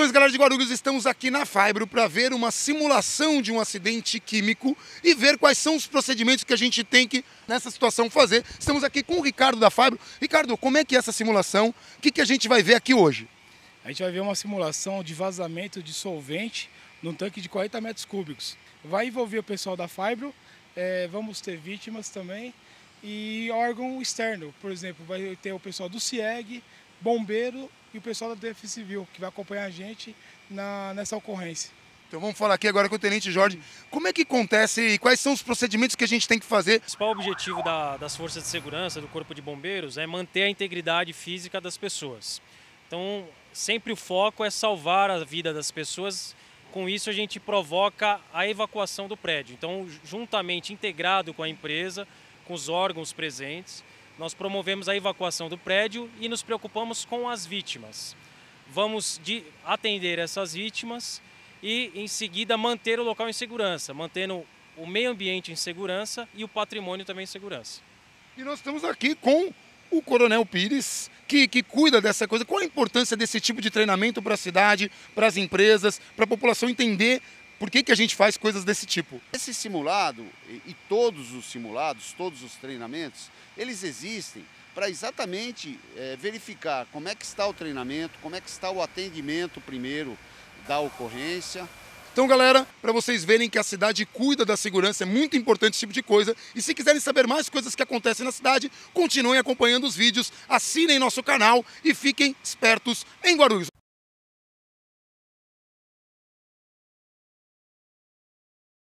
Saudações, galera de Guarulhos! Estamos aqui na Fibro para ver uma simulação de um acidente químico e ver quais são os procedimentos que a gente tem que, nessa situação, fazer. Estamos aqui com o Ricardo da Fibro. Ricardo, como é que é essa simulação? O que, que a gente vai ver aqui hoje? A gente vai ver uma simulação de vazamento de solvente num tanque de 40 metros cúbicos. Vai envolver o pessoal da Fibro, é, vamos ter vítimas também e órgão externo. Por exemplo, vai ter o pessoal do CIEG, bombeiro e o pessoal da Defesa Civil, que vai acompanhar a gente na, nessa ocorrência. Então vamos falar aqui agora com o Tenente Jorge. Como é que acontece e quais são os procedimentos que a gente tem que fazer? O principal objetivo da, das forças de segurança, do Corpo de Bombeiros, é manter a integridade física das pessoas. Então, sempre o foco é salvar a vida das pessoas. Com isso, a gente provoca a evacuação do prédio. Então, juntamente, integrado com a empresa, com os órgãos presentes, nós promovemos a evacuação do prédio e nos preocupamos com as vítimas. Vamos de atender essas vítimas e, em seguida, manter o local em segurança, mantendo o meio ambiente em segurança e o patrimônio também em segurança. E nós estamos aqui com o Coronel Pires, que, que cuida dessa coisa. Qual a importância desse tipo de treinamento para a cidade, para as empresas, para a população entender por que, que a gente faz coisas desse tipo? Esse simulado e todos os simulados, todos os treinamentos, eles existem para exatamente é, verificar como é que está o treinamento, como é que está o atendimento primeiro da ocorrência. Então, galera, para vocês verem que a cidade cuida da segurança, é muito importante esse tipo de coisa. E se quiserem saber mais coisas que acontecem na cidade, continuem acompanhando os vídeos, assinem nosso canal e fiquem espertos em Guarulhos.